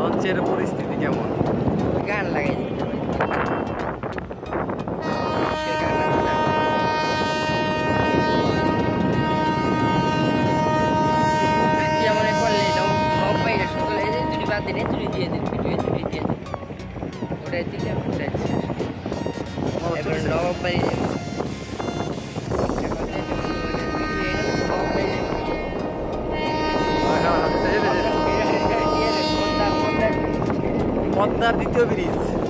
Antiyeri bor istedik ama. Medeniyet üretiyedir, milliyet üretiyedir. Üretilir, üretilir. Ever love by Onlar diyor biriyiz.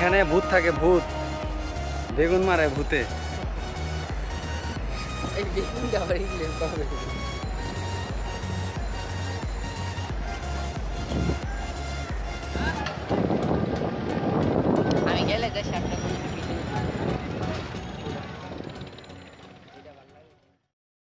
এখানে ভূত থাকে ভূত বেগুন মারে ভূতে বেগুন